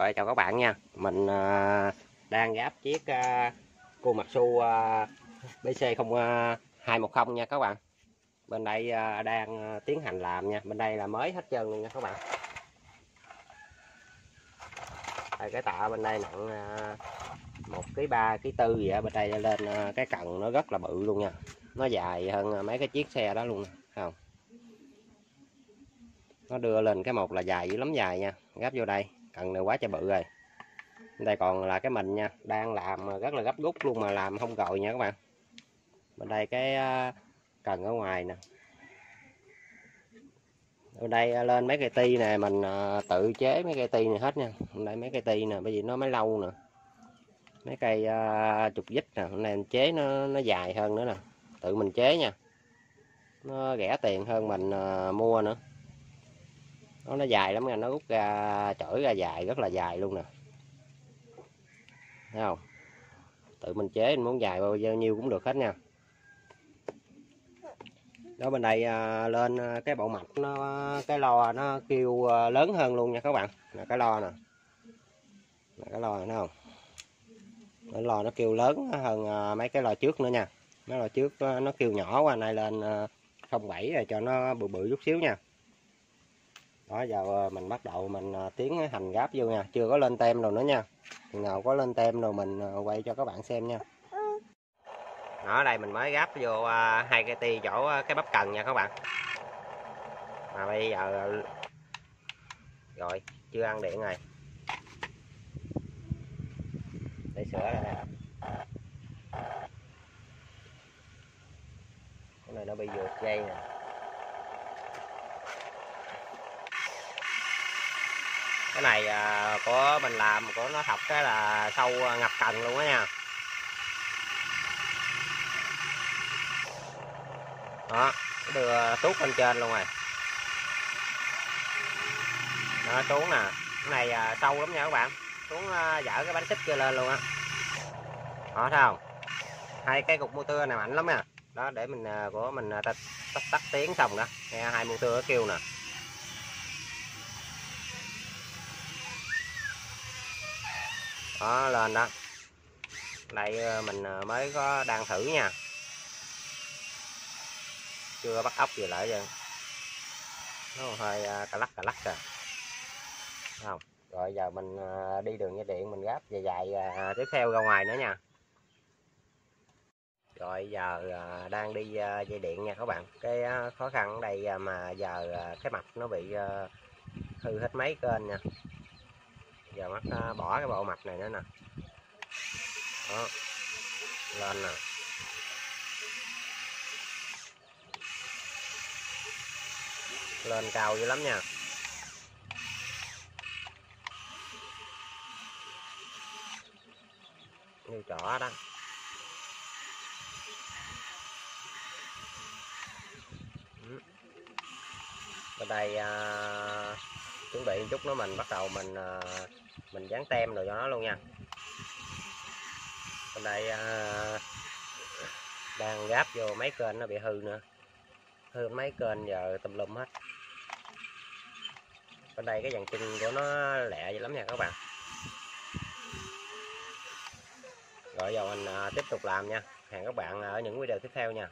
Rồi chào các bạn nha. Mình à, đang gáp chiếc à, cua mặt su à, BC0210 à, nha các bạn. Bên đây à, đang à, tiến hành làm nha. Bên đây là mới hết trơn luôn nha các bạn. Đây, Cái tạ bên đây nặng à, 1 kg 3 kg 4 gì á Bên đây lên à, cái cần nó rất là bự luôn nha. Nó dài hơn à, mấy cái chiếc xe đó luôn không? Nó đưa lên cái một là dài dữ lắm dài nha. Gáp vô đây cần này quá trời bự rồi. Đây còn là cái mình nha, đang làm rất là gấp rút luôn mà làm không gọi nha các bạn. Bên đây cái à, cần ở ngoài nè. Ở đây à, lên mấy cây ti này mình à, tự chế mấy cây ti này hết nha. Hôm nay mấy cây ti nè, bởi vì nó mới lâu nè. Mấy cây chục dít nè, hôm nay chế nó nó dài hơn nữa nè. Tự mình chế nha. Nó rẻ tiền hơn mình mua nữa nó, nó dài lắm nha nó rút ra chổi ra dài rất là dài luôn nè. Thấy không? Tự mình chế mình muốn dài bao nhiêu cũng được hết nha. Đó bên đây à, lên à, cái bộ mạch nó cái lo nó kêu à, lớn hơn luôn nha các bạn. Là cái lo nè. Là cái lo thấy không? Cái lo nó kêu lớn hơn à, mấy cái lo trước nữa nha. Mấy lo trước à, nó kêu nhỏ qua này lên 07 rồi cho nó bự bự chút xíu nha đó, giờ ờ, mình bắt đầu mình ờ, tiến hành gáp vô nha. Chưa có lên tem đâu nữa nha. Nào có lên tem rồi mình ờ, quay cho các bạn xem nha. Ở đây mình mới gáp vô hai cây ti chỗ cái bắp cần nha các bạn. Mà bây giờ rồi, chưa ăn điện rồi. Để sửa đây nè. Cái này nó bị vượt dây nè. Cái này à, của mình làm của nó thọc cái là sâu à, ngập cần luôn á nha. Đó đưa tuốt lên trên luôn rồi. Đó xuống nè. Cái này à, sâu lắm nha các bạn. Xuống à, dở cái bánh xích kia lên luôn á. Đó thấy không? Hai cái cục motor này mạnh lắm nè đó để mình à, của mình à, tắt, tắt, tắt tiếng xong đó. Nghe hai motor kêu nè. Đó, lên đó. Đây ờ, mình ờ, mới có đang thử nha. Chưa bắt ốc gì lại vậy nó hơi ờ, cà lắc cà lắc rồi không, rồi giờ mình đi đường dây điện, mình gáp dài dài tiếp theo ra ngoài nữa nha. Rồi giờ đang đi dây điện nha các bạn. Cái khó khăn ở đây mà giờ cái mặt nó bị hư hết mấy kênh nha giờ mắt à, bỏ cái bộ mạch này nữa nè. Đó lên nè. Lên cao dữ lắm nha. Như trỏ đó. Ừ. Bên đây à, chuẩn bị chút nữa, mình bắt đầu mình ờ, mình dán tem rồi cho nó luôn nha. Bên đây ờ, đang gáp vô mấy kênh nó bị hư nữa. Hư mấy kênh giờ tùm lum hết. Bên đây cái dàn chân của nó lẹ vậy lắm nha các bạn. Rồi giờ mình ờ, tiếp tục làm nha. Hẹn các bạn ở những video tiếp theo nha.